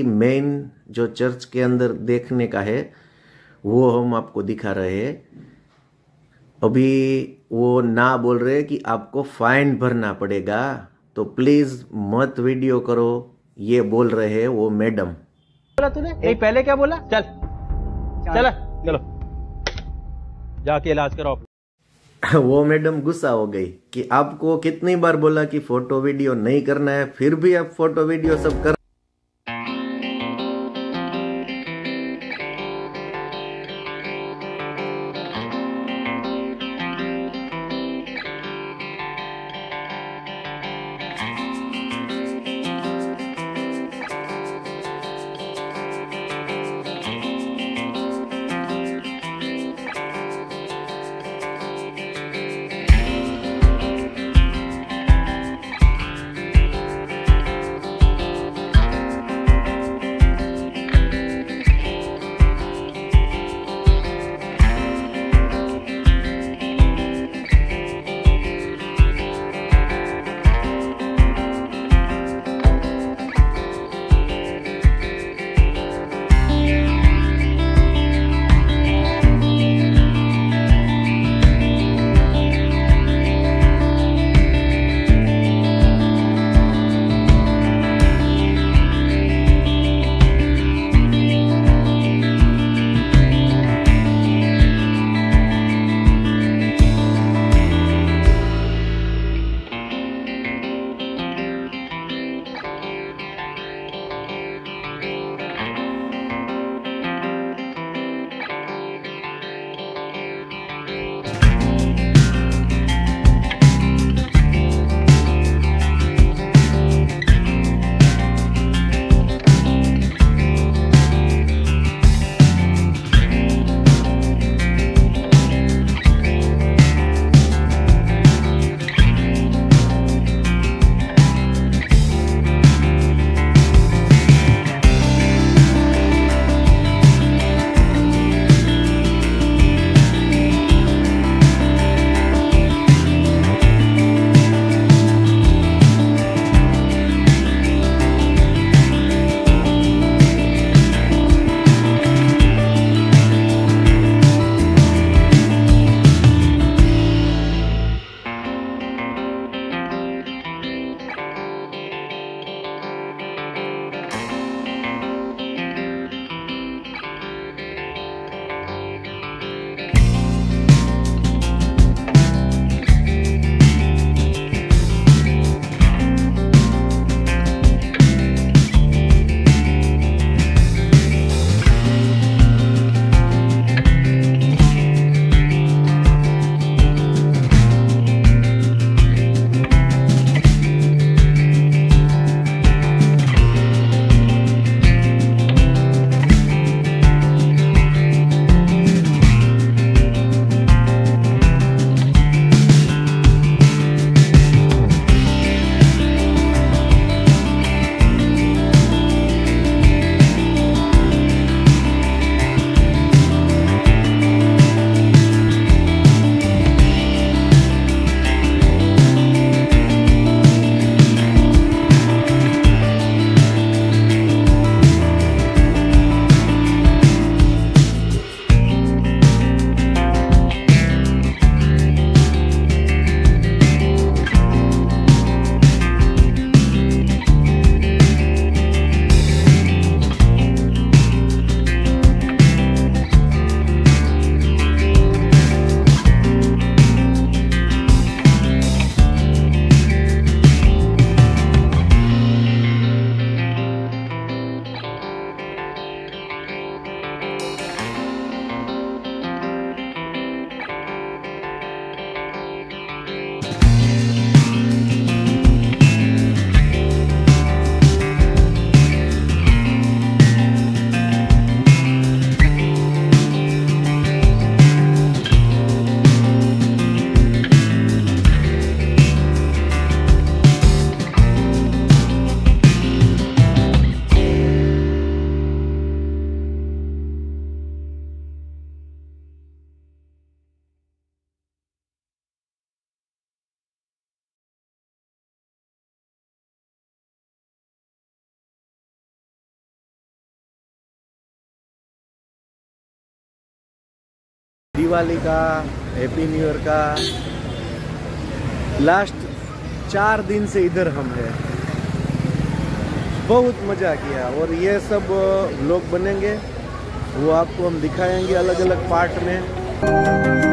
Main जो church के अंदर देखने का है वो हम आपको दिखा रहे हैं। अभी वो ना बोल रहे कि आपको फाइन भरना पड़ेगा तो प्लीज़ मत वीडियो करो ये बोल रहे हैं वो मैडम बोला तूने? नहीं पहले क्या बोला? चल। चल। चलो जाके इलाज कराओ वो मैडम गुस्सा हो गई कि आपको कितनी बार बोला कि फ़ोटो वीडियो नहीं करना है फिर भी आप फ़ोटो वीडियो सब कर दिवाली का हैप्पी न्यू ईयर का लास्ट चार दिन से इधर हम हैं। बहुत मज़ा किया और ये सब लोग बनेंगे, वो आपको हम दिखाएँगे अलग अलग पार्ट में।